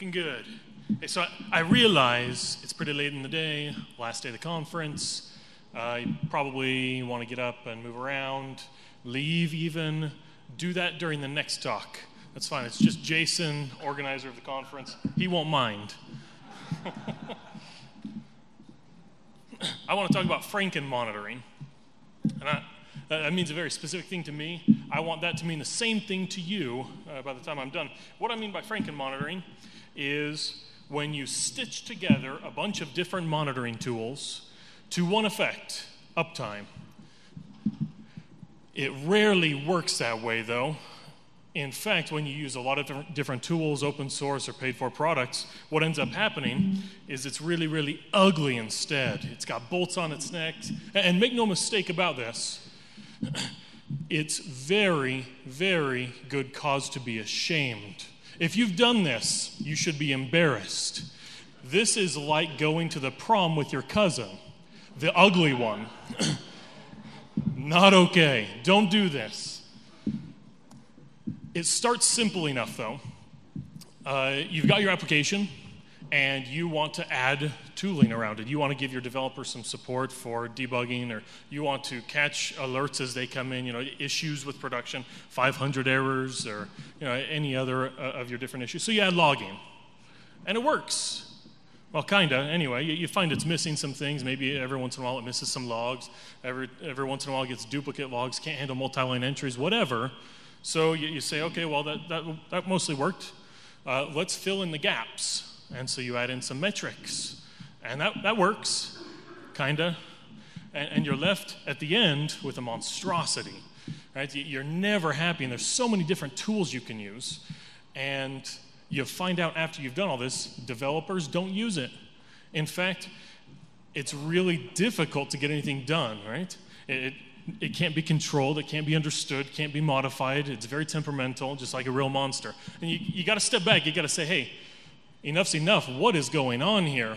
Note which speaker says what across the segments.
Speaker 1: Doing good. Hey, so I, I realize it's pretty late in the day, last day of the conference. Uh, you probably want to get up and move around, leave even. Do that during the next talk. That's fine. It's just Jason, organizer of the conference. He won't mind. I want to talk about Franken monitoring. And I, that means a very specific thing to me. I want that to mean the same thing to you uh, by the time I'm done. What I mean by Franken monitoring is when you stitch together a bunch of different monitoring tools to one effect uptime. It rarely works that way, though. In fact, when you use a lot of different tools, open source or paid for products, what ends up happening is it's really, really ugly instead. It's got bolts on its neck. And make no mistake about this, it's very, very good cause to be ashamed. If you've done this, you should be embarrassed. This is like going to the prom with your cousin, the ugly one. Not okay. Don't do this. It starts simple enough, though. Uh, you've got your application, and you want to add tooling around it. You want to give your developers some support for debugging, or you want to catch alerts as they come in, you know, issues with production, 500 errors, or you know, any other uh, of your different issues. So you add logging, and it works. Well, kinda. Anyway, you, you, find it's missing some things. Maybe every once in a while it misses some logs. Every every once in a while it gets duplicate logs. Can't handle multi-line entries. Whatever. So you, you say, okay, well that that that mostly worked. Uh, let's fill in the gaps and so you add in some metrics. And that, that works, kind of. And, and you're left at the end with a monstrosity. Right? You're never happy, and there's so many different tools you can use. And you find out after you've done all this, developers don't use it. In fact, it's really difficult to get anything done, right? It, it can't be controlled, it can't be understood, can't be modified. It's very temperamental, just like a real monster. And you, you got to step back, you got to say, hey, enough's enough. What is going on here?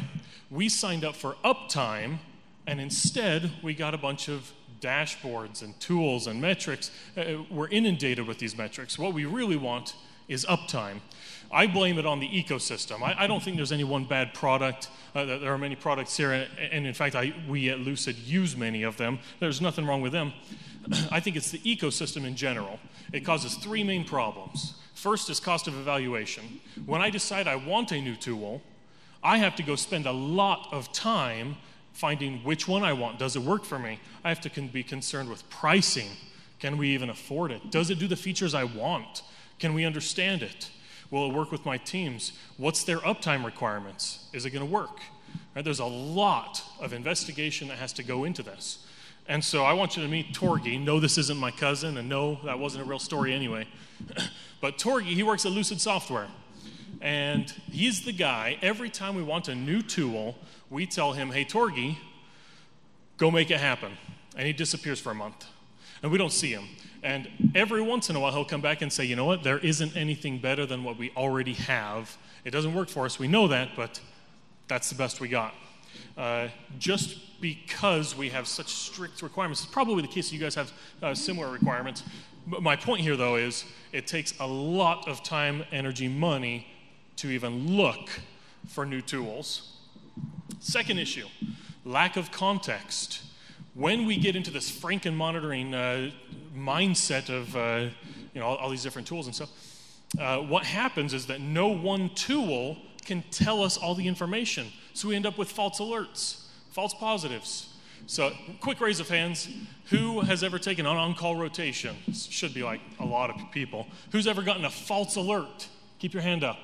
Speaker 1: We signed up for uptime, and instead we got a bunch of dashboards and tools and metrics. Uh, we're inundated with these metrics. What we really want is uptime. I blame it on the ecosystem. I, I don't think there's any one bad product. Uh, there are many products here, and, and in fact, I, we at Lucid use many of them. There's nothing wrong with them. I think it's the ecosystem in general. It causes three main problems. First is cost of evaluation. When I decide I want a new tool, I have to go spend a lot of time finding which one I want. Does it work for me? I have to be concerned with pricing. Can we even afford it? Does it do the features I want? Can we understand it? Will it work with my teams? What's their uptime requirements? Is it going to work? Right, there's a lot of investigation that has to go into this. And so I want you to meet Torgi. No, this isn't my cousin, and no, that wasn't a real story anyway. but Torgi, he works at Lucid Software. And he's the guy, every time we want a new tool, we tell him, hey, Torgi, go make it happen. And he disappears for a month. And we don't see him. And every once in a while, he'll come back and say, you know what, there isn't anything better than what we already have. It doesn't work for us, we know that, but that's the best we got. Uh, just because we have such strict requirements. It's probably the case that you guys have uh, similar requirements. But my point here, though, is it takes a lot of time, energy, money to even look for new tools. Second issue lack of context. When we get into this Franken monitoring uh, mindset of uh, you know all, all, these different tools and stuff, uh, what happens is that no one tool can tell us all the information. So we end up with false alerts false positives. So, quick raise of hands. Who has ever taken an on call rotation? Should be like a lot of people. Who's ever gotten a false alert? Keep your hand up.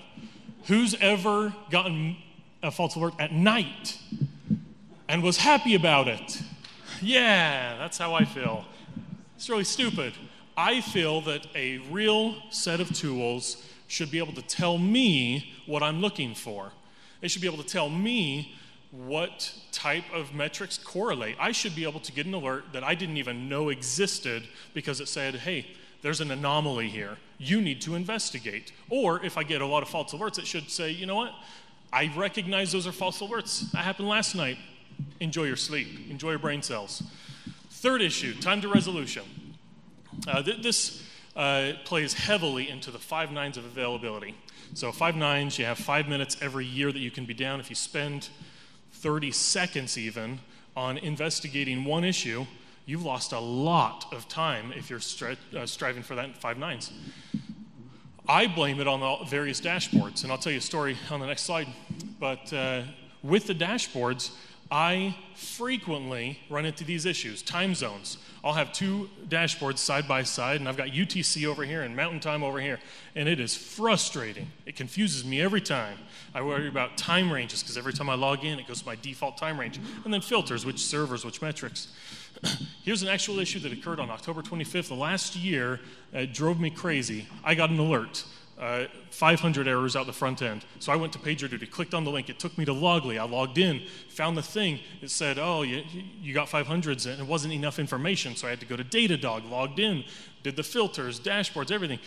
Speaker 1: Who's ever gotten a false alert at night and was happy about it? Yeah, that's how I feel. It's really stupid. I feel that a real set of tools should be able to tell me what I'm looking for. They should be able to tell me what type of metrics correlate. I should be able to get an alert that I didn't even know existed because it said, hey, there's an anomaly here. You need to investigate. Or if I get a lot of false alerts, it should say, you know what? I recognize those are false alerts. That happened last night. Enjoy your sleep, enjoy your brain cells. Third issue time to resolution. Uh, th- this, uh, plays heavily into the five nines of availability. So, five nines, you have five minutes every year that you can be down. If you spend 30 seconds even on investigating one issue, you've lost a lot of time if you're stri- uh, striving for that five nines. I blame it on the various dashboards, and I'll tell you a story on the next slide. But uh, with the dashboards, I frequently run into these issues time zones. I'll have two dashboards side by side, and I've got UTC over here and Mountain Time over here, and it is frustrating. It confuses me every time. I worry about time ranges because every time I log in, it goes to my default time range, and then filters, which servers, which metrics. Here's an actual issue that occurred on October 25th. The last year it drove me crazy. I got an alert. Uh, 500 errors out the front end. So I went to PagerDuty, clicked on the link. It took me to Loggly. I logged in, found the thing. It said, oh, you, you got 500s, and it wasn't enough information. So I had to go to Datadog, logged in, did the filters, dashboards, everything.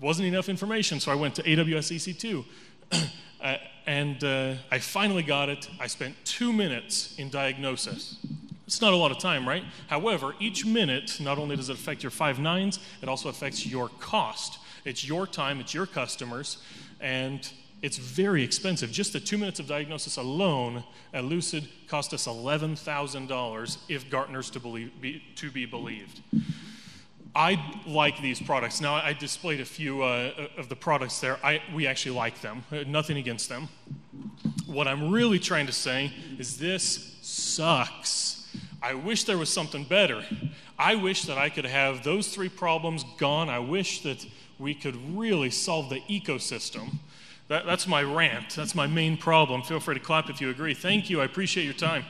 Speaker 1: Wasn't enough information, so I went to AWS EC2. uh, and uh, I finally got it. I spent two minutes in diagnosis. It's not a lot of time, right? However, each minute, not only does it affect your five nines, it also affects your cost. It's your time, it's your customers, and it's very expensive. Just the two minutes of diagnosis alone at Lucid cost us $11,000 if Gartner's to, believe, be, to be believed. I like these products. Now, I displayed a few uh, of the products there. I, we actually like them, uh, nothing against them. What I'm really trying to say is this sucks. I wish there was something better. I wish that I could have those three problems gone. I wish that we could really solve the ecosystem. That, that's my rant. That's my main problem. Feel free to clap if you agree. Thank you. I appreciate your time.